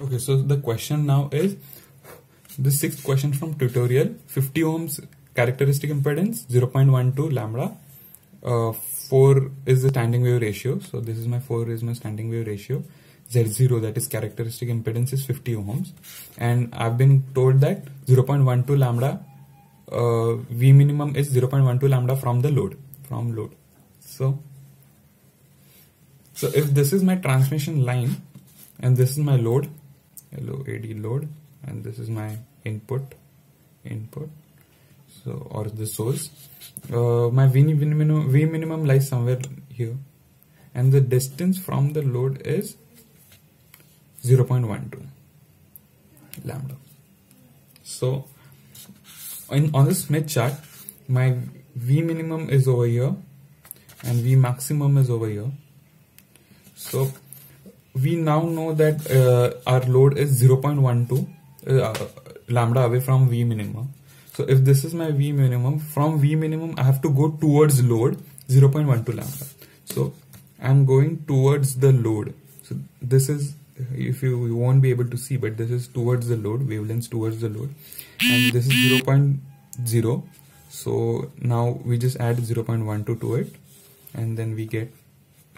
Okay, so the question now is the sixth question from tutorial 50 ohms characteristic impedance 0.12 lambda uh, 4 is the standing wave ratio. So this is my 4 is my standing wave ratio. Z0 that is characteristic impedance is 50 ohms. And I've been told that 0.12 lambda uh, V minimum is 0.12 lambda from the load from load. So so if this is my transmission line and this is my load LOAD load and this is my input input so or the source. Uh, my v minimum, v minimum lies somewhere here and the distance from the load is 0.12 lambda. So in on the Smith chart my v minimum is over here and v maximum is over here. So we now know that uh, our load is 0.12 uh, lambda away from V minimum. So if this is my V minimum, from V minimum I have to go towards load 0.12 lambda. So I'm going towards the load. So this is, if you, you won't be able to see, but this is towards the load, wavelengths towards the load. And this is 0.0. So now we just add 0.12 to it and then we get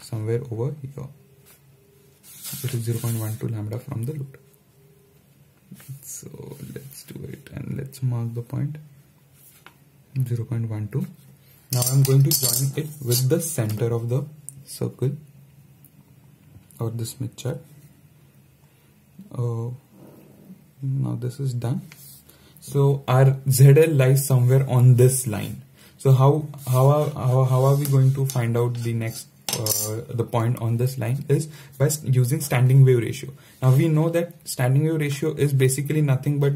somewhere over here is 0.12 lambda from the load so let's do it and let's mark the point. 0.12 now I'm going to join it with the center of the circle or the Smith chart. Uh, now this is done. So our ZL lies somewhere on this line. So how how are, how, how are we going to find out the next uh, the point on this line is by using standing wave ratio. Now we know that standing wave ratio is basically nothing but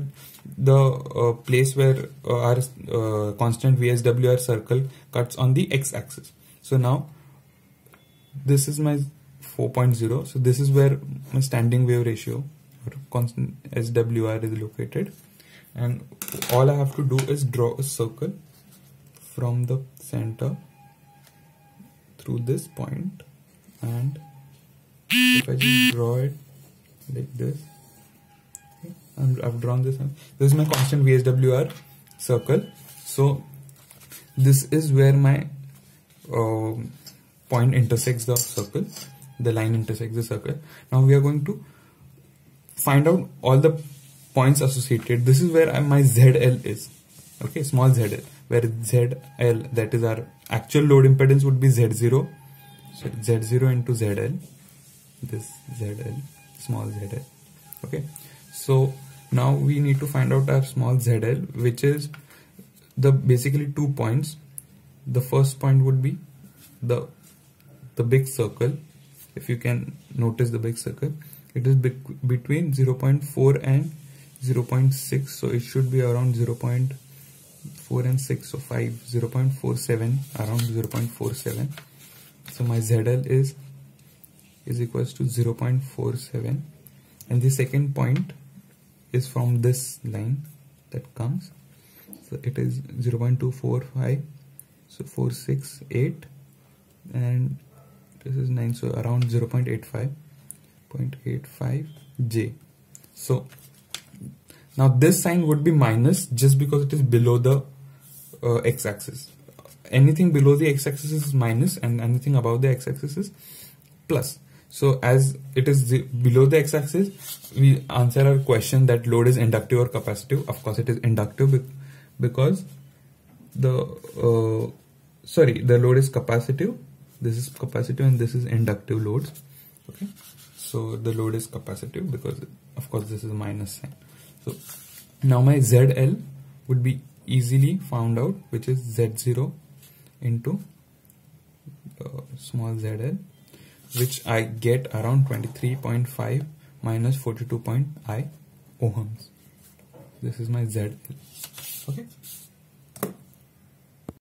the uh, place where uh, our uh, constant VSWR circle cuts on the x-axis. So now this is my 4.0. So this is where my standing wave ratio or constant SWR is located. And all I have to do is draw a circle from the center through this point and if I just draw it like this okay, I've drawn this this is my constant VSWR circle. So this is where my uh, point intersects the circle the line intersects the circle. Now we are going to find out all the points associated. This is where my ZL is okay small ZL where ZL that is our actual load impedance would be Z0 so Z0 into ZL this ZL small ZL okay. So now we need to find out our small ZL which is the basically two points. The first point would be the the big circle. If you can notice the big circle it is between 0.4 and 0.6 so it should be around 0.4 and 6 so 5 0.47 around 0.47 so my ZL is is equals to 0.47 and the second point is from this line that comes. So it is 0.245 so 468 and this is 9 so around 0.85 0.85 J. So now this sign would be minus just because it is below the uh, x-axis. Anything below the x-axis is minus and anything above the x-axis is plus. So as it is the, below the x-axis, we answer our question that load is inductive or capacitive. Of course, it is inductive because the uh, sorry the load is capacitive. This is capacitive and this is inductive loads. Okay, so the load is capacitive because of course this is minus sign. So now my ZL would be easily found out which is Z0 into uh, small zl which I get around 23.5 minus 42.i ohms. This is my ZL. Okay.